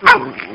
Right.